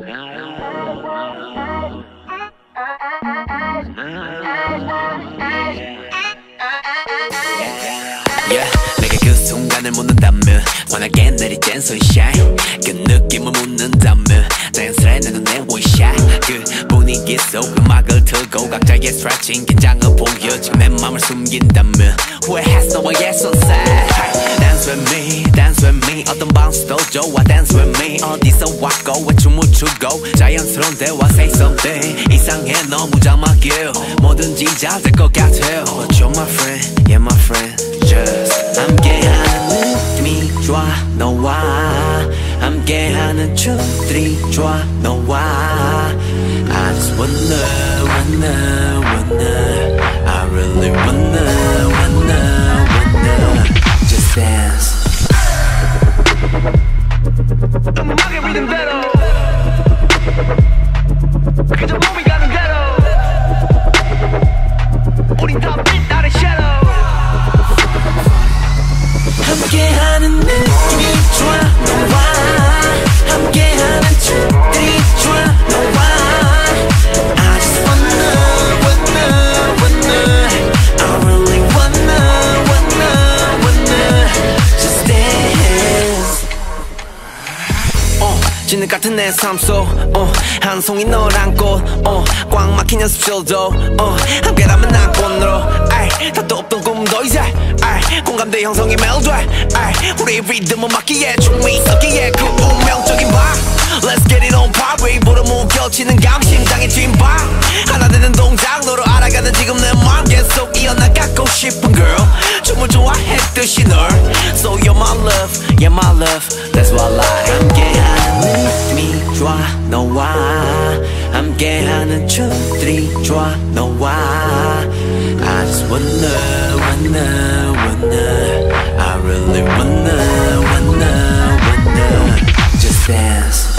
Now. 그 순간을 묻는다면 환하게 땐 sunshine. 그 느낌을 묻는다면 자연스레 내 눈에 원샷 그 분위기 속 음악을 틀고 각자의 stretching 긴장을 보여지고 내 맘을 숨긴다면 후회했어 너와의 sunset Dance with me, dance with me. 어떤 bounce도 좋아 dance with me. 어디서 왔고 왜 춤을 추고 자연스러운 대화 say something. 이상해 너무 장막이야 뭐든지 잘 될 것 같아 하는 춤들이 좋아 너와 I just wanna wanna wanna 어, 진흙 같은 내 삶속 어, 한 송이 널 안고 어, 꽉 막힌 연습실도 어, 함께라면 난 꽃으로 다도 없던 꿈도 이제 공감대 형성이 멜돼 우리 리듬은 맞기에 춤이 섞기에 그 운명적인 밤 Let's get it on party 보러 무겨치는 감 심장의 뒷바. 하나 되는 동작 너로 알아가는 지금 내 마음. 계속 이어나가고 싶은 girl 춤을 좋아했듯이 널. So you're my love, yeah my love. That's what I 느낌이 좋아 너와 함께하는 춤들이 좋아 너와 I just wanna wanna wanna I really wanna wanna wanna Just dance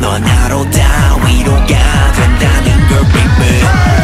넌 하루 다 위로가 된다는 걸 믿는